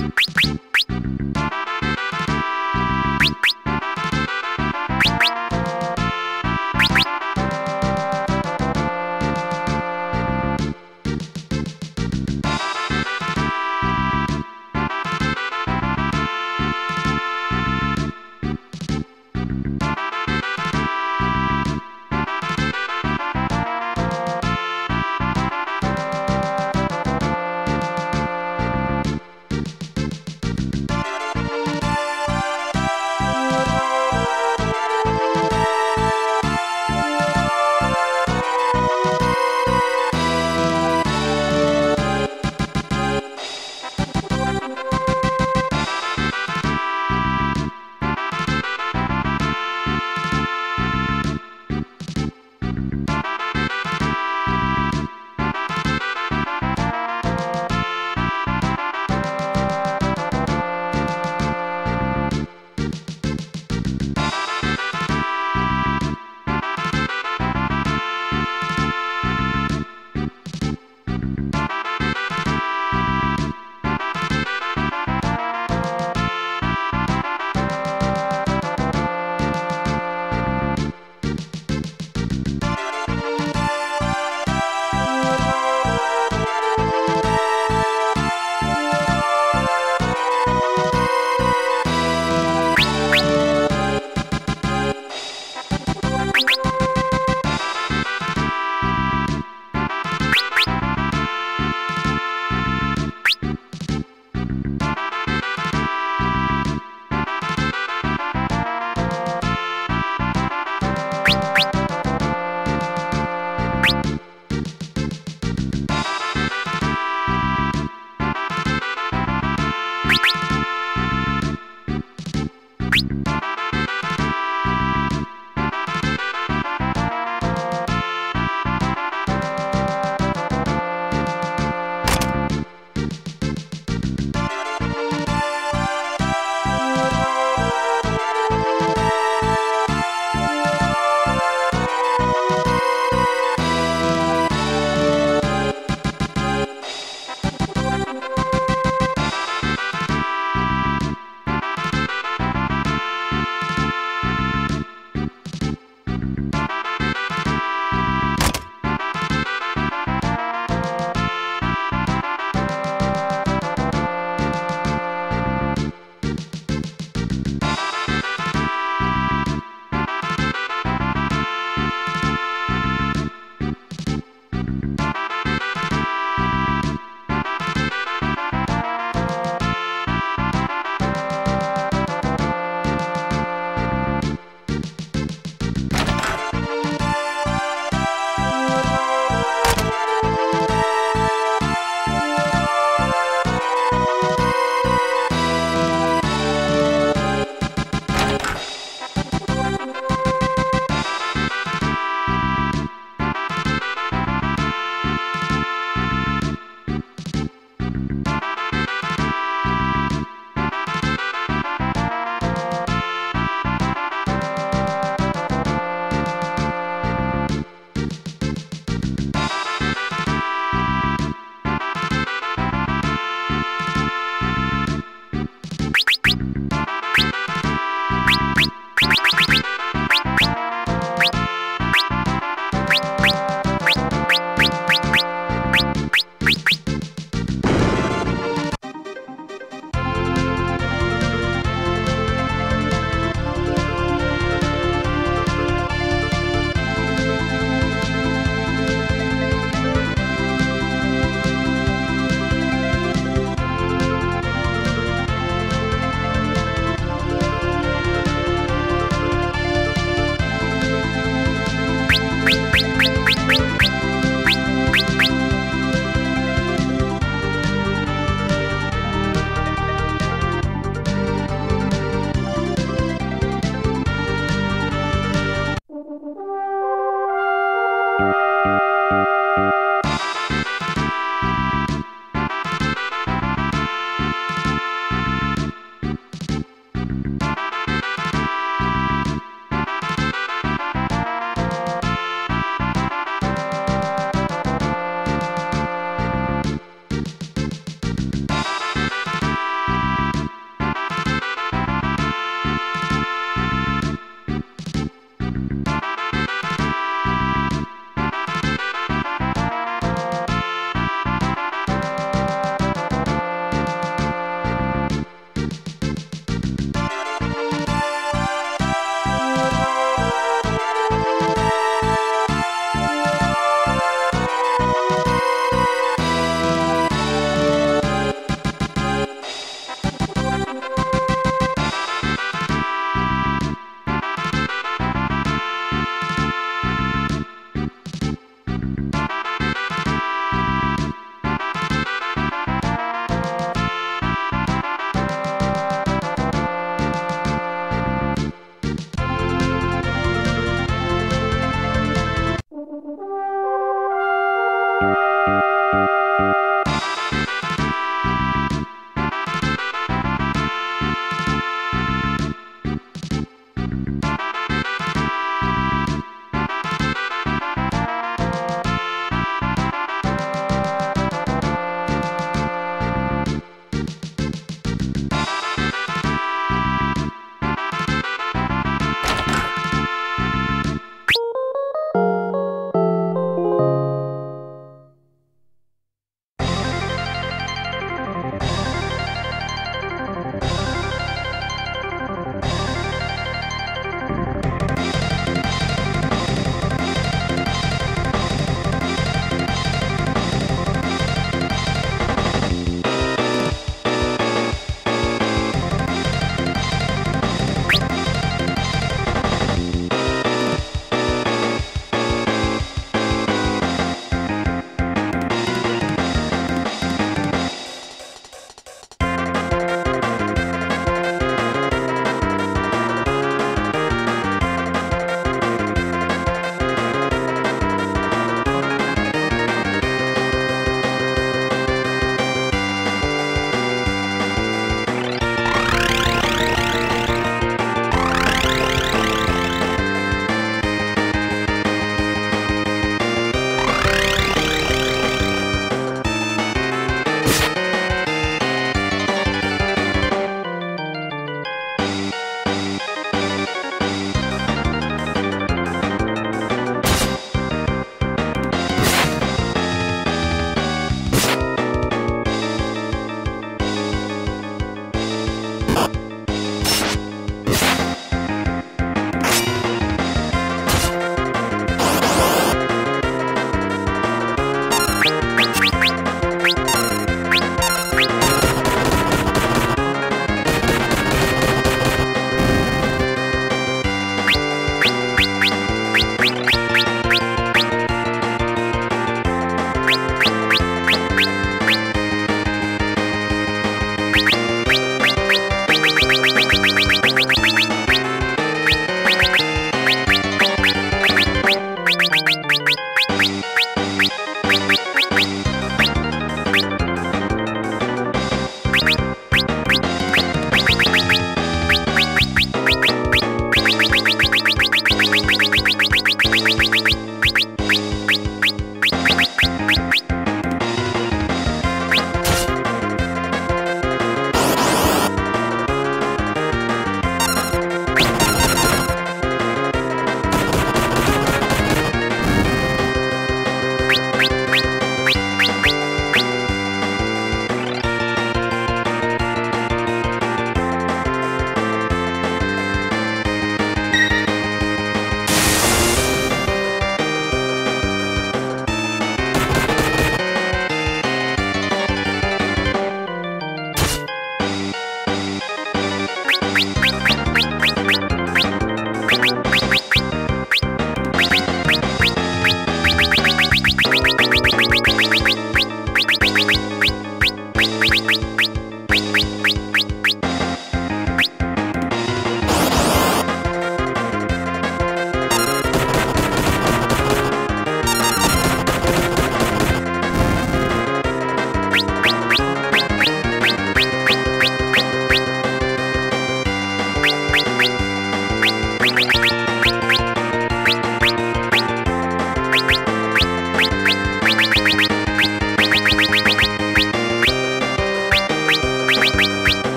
ピッ!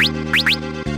ピッ!